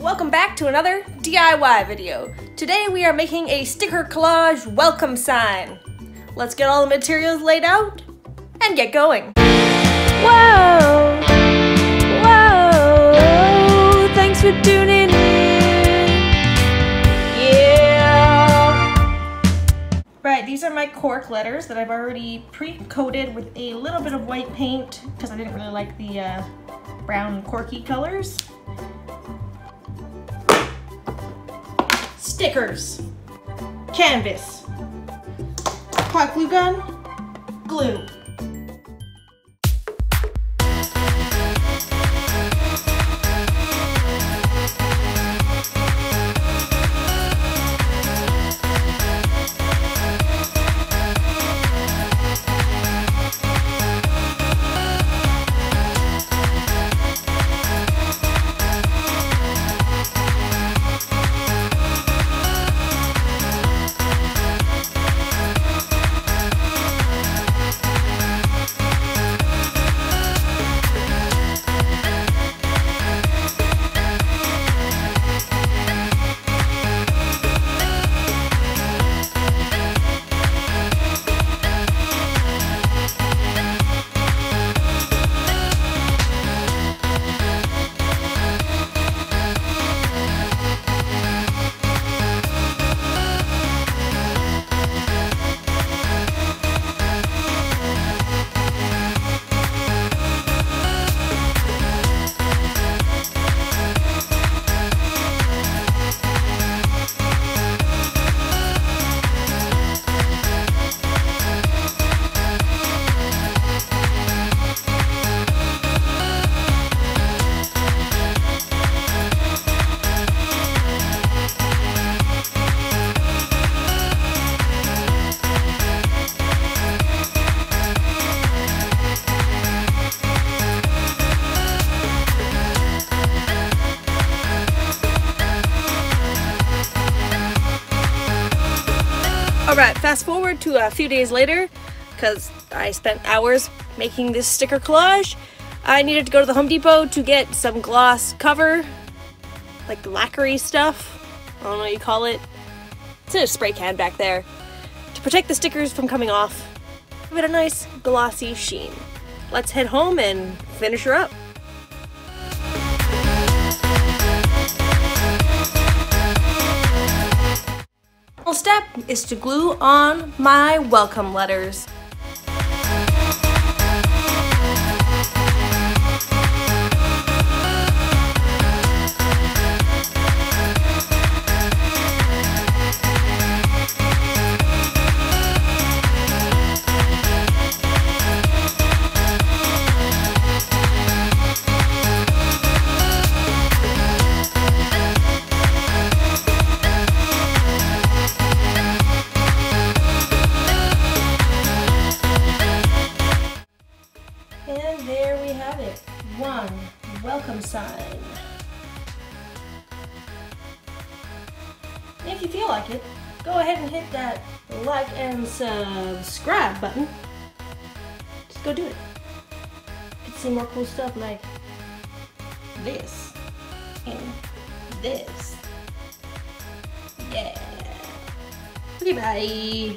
Welcome back to another DIY video. Today we are making a sticker collage welcome sign. Let's get all the materials laid out and get going. Whoa, whoa, thanks for tuning in. Yeah! Right, these are my cork letters that I've already pre-coated with a little bit of white paint because I didn't really like the uh, brown corky colors. Stickers, canvas, hot glue gun, glue. Alright, fast forward to a few days later, because I spent hours making this sticker collage. I needed to go to the Home Depot to get some gloss cover, like lacquery stuff. I don't know what you call it. It's in a spray can back there. To protect the stickers from coming off. Give it a nice glossy sheen. Let's head home and finish her up. Step is to glue on my welcome letters. Welcome sign. If you feel like it, go ahead and hit that like and subscribe button. Just go do it. You can see more cool stuff like this and this. Yeah. Okay, bye.